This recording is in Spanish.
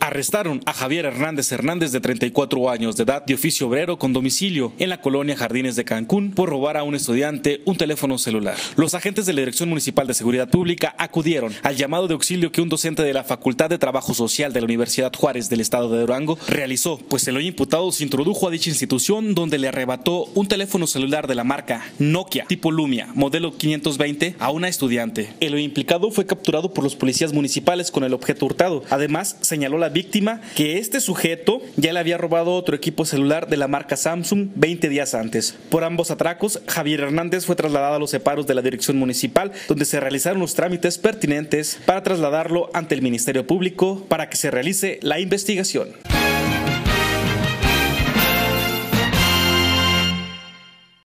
Arrestaron a Javier Hernández Hernández de 34 años de edad de oficio obrero con domicilio en la colonia Jardines de Cancún por robar a un estudiante un teléfono celular. Los agentes de la Dirección Municipal de Seguridad Pública acudieron al llamado de auxilio que un docente de la Facultad de Trabajo Social de la Universidad Juárez del Estado de Durango realizó, pues el hoy imputado se introdujo a dicha institución donde le arrebató un teléfono celular de la marca Nokia tipo Lumia, modelo 520, a una estudiante. El hoy implicado fue capturado por los policías municipales con el objeto hurtado. Además, señaló la víctima que este sujeto ya le había robado otro equipo celular de la marca Samsung 20 días antes. Por ambos atracos, Javier Hernández fue trasladado a los separos de la dirección municipal, donde se realizaron los trámites pertinentes para trasladarlo ante el Ministerio Público para que se realice la investigación.